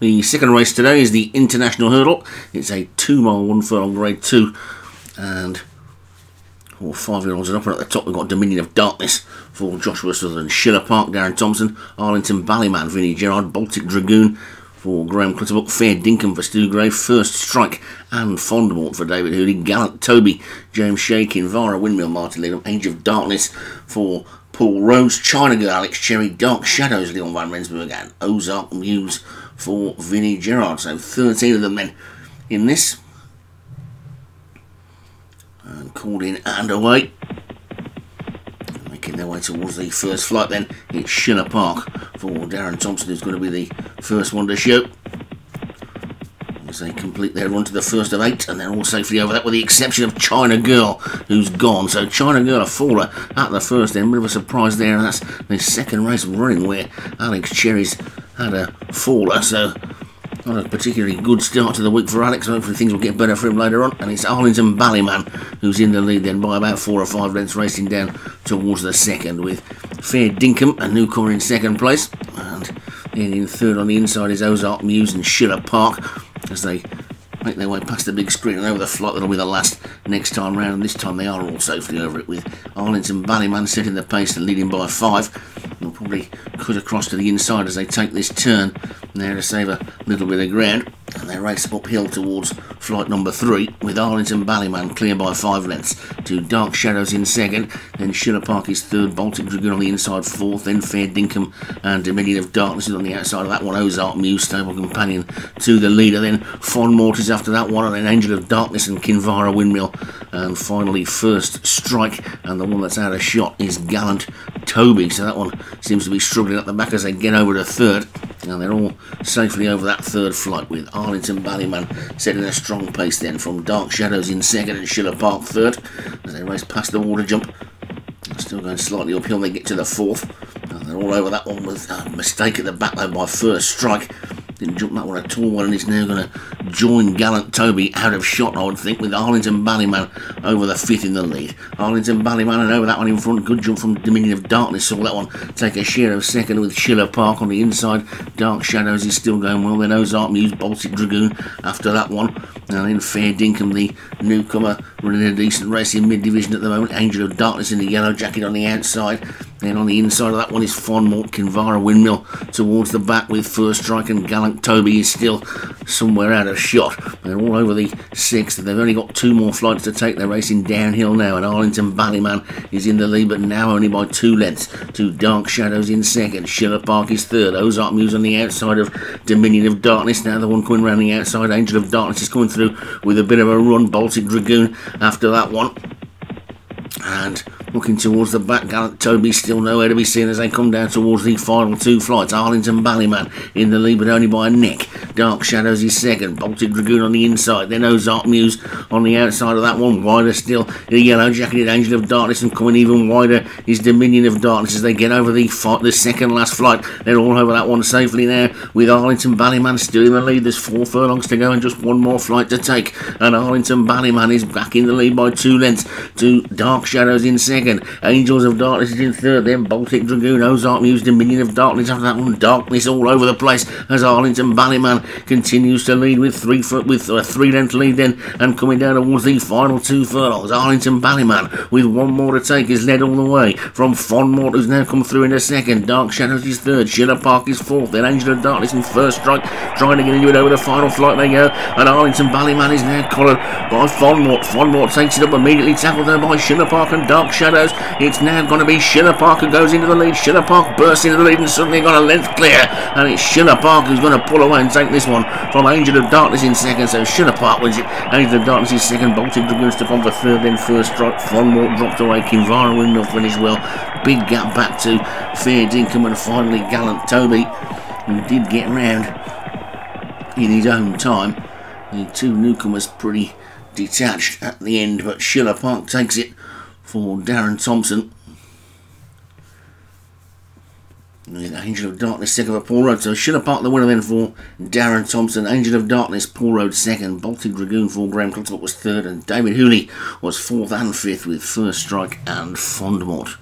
The second race today is the International Hurdle. It's a two mile, one furlong grade two. And oh, all five year olds are up and at the top. We've got Dominion of Darkness for Joshua Sutherland, Schiller Park, Darren Thompson, Arlington Ballyman, Vinnie Gerard, Baltic Dragoon for Graham Clutterbuck, Fair Dinkum for Stu Gray, First Strike and Fondmort for David Hooley, Gallant Toby, James Shakin, Vara Windmill, Martin Leadham, Angel of Darkness for Paul Rose, China Girl, Alex Cherry, Dark Shadows, Leon Van Rensburg and Ozark Muse for Vinnie Gerard. So 13 of them then in this. And called in and away. Making their way towards the first flight then. It's Schiller Park for Darren Thompson who's going to be the first one to show. They complete their run to the first of eight and they're all safely over that with the exception of China Girl who's gone. So China Girl a faller at the first end. Bit of a surprise there and that's the second race running where Alex Cherry's had a faller, so not a particularly good start to the week for Alex. Hopefully things will get better for him later on. And it's Arlington Ballyman who's in the lead then by about four or five lengths, racing down towards the second with Fair Dinkum, a newcomer in second place. And in third on the inside is Ozark Muse and Schiller Park as they make their way past the big screen and over the flight that'll be the last next time round. And this time they are all safely over it with Arlington Ballyman setting the pace and leading by five. They'll probably cut across to the inside as they take this turn. There to save a little bit of ground and they race up uphill towards flight number three with Arlington Ballyman clear by five lengths. To Dark Shadows in second then Schiller Park is third Baltic Dragoon on the inside fourth then Fair Dinkum and Dominion of Darkness is on the outside of that one Ozark Muse stable companion to the leader. Then Fondmort is after that one and then Angel of Darkness and Kinvara Windmill. And finally First Strike and the one that's out of shot is Gallant Toby. So that one seems to be struggling at the back as they get over to third and they're all safely over that third flight with Arlington Ballyman setting a strong pace then from Dark Shadows in second and Schiller Park third as they race past the water jump. Still going slightly uphill, they get to the fourth. And they're all over that one with a mistake at the back though by first strike. Didn't jump that one at all, and he's now going to join Gallant Toby out of shot, I would think, with Arlington Ballyman over the fifth in the lead. Arlington Ballyman and over that one in front. Good jump from Dominion of Darkness. Saw that one take a share of second with Schiller Park on the inside. Dark Shadows is still going well. Then Ozark Muse, Baltic Dragoon after that one. And then Fair Dinkum, the newcomer, running a decent race in mid division at the moment. Angel of Darkness in the yellow jacket on the outside. Then on the inside of that one is Fondmort, Kinvara Windmill towards the back with First Strike and Gallant Toby is still somewhere out of shot. They're all over the sixth. They've only got two more flights to take. They're racing downhill now, and Arlington Ballyman is in the lead, but now only by two lengths Two Dark Shadows in second. Schiller Park is third. Ozark Muse on the outside of Dominion of Darkness. Now the one coming round the outside. Angel of Darkness is coming through with a bit of a run. Baltic Dragoon after that one. And looking towards the back, Gallant Toby still nowhere to be seen as they come down towards the final two flights. Arlington Ballyman in the lead, but only by a neck. Dark Shadows is second. Baltic Dragoon on the inside. Then Ozark Muse on the outside of that one. Wider still, the yellow jacketed Angel of Darkness, and coming even wider is Dominion of Darkness as they get over the fight, the second last flight. They're all over that one safely now, with Arlington Ballyman still in the lead. There's four furlongs to go and just one more flight to take. And Arlington Ballyman is back in the lead by two lengths to Dark Shadows in second. Angels of Darkness is in third. Then Baltic Dragoon, Ozark Muse, Dominion of Darkness after that one. Darkness all over the place as Arlington Ballyman continues to lead with three foot with a three length lead then and coming down towards the final two furlongs. Arlington Ballyman with one more to take is led all the way from Fondmort who's now come through in a second. Dark Shadows is third. Schiller Park is fourth. Then Angel of Darkness in first strike trying to get into it over the final flight they go and Arlington Ballyman is now collared by Fondmort. Fondmort takes it up immediately tackled there by Schiller Park and Dark Shadows. It's now going to be Schiller Park who goes into the lead. Schiller Park bursts into the lead and suddenly got a length clear and it's Schiller Park who's going to pull away and take this one from Angel of Darkness in second. So Schiller Park wins it. Angel of Darkness is second. Baltic Dragoon stuck on for third. Then first strike. Fondmort dropped away. Kinvara Windmill finished well. Big gap back to Fair Dinkum and finally Gallant Toby who did get round in his own time. The two newcomers pretty detached at the end, but Schiller Park takes it for Darren Thompson. With Angel of Darkness second for Paul Road. So Schiller Park the winner then for Darren Thompson. Angel of Darkness, Paul Road second. Baltic Dragoon for Graham Clutterbuck was third. And David Hooley was fourth and fifth with First Strike and Fondmort.